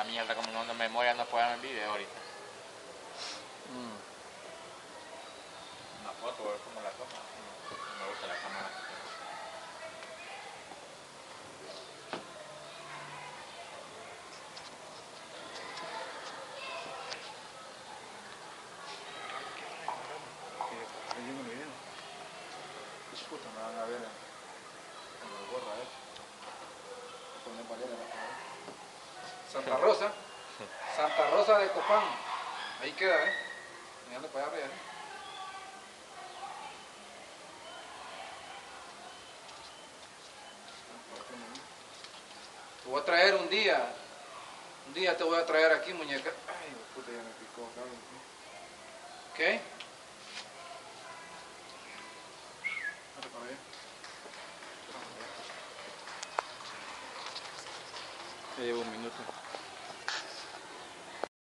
La mierda, como no, no memoria, no puedo ver el video ahorita. Mm. Una foto, ver cómo la toma. No me gusta la cámara. Puta, me van a ver con la gorra, ¿eh? Santa Rosa. Santa Rosa de Copán. Ahí queda, ¿eh? Mirando para allá ¿eh? Te voy a traer un día. Un día te voy a traer aquí, muñeca. Ay, puta, ya me picó acá. ¿Qué? Llevo un minuto.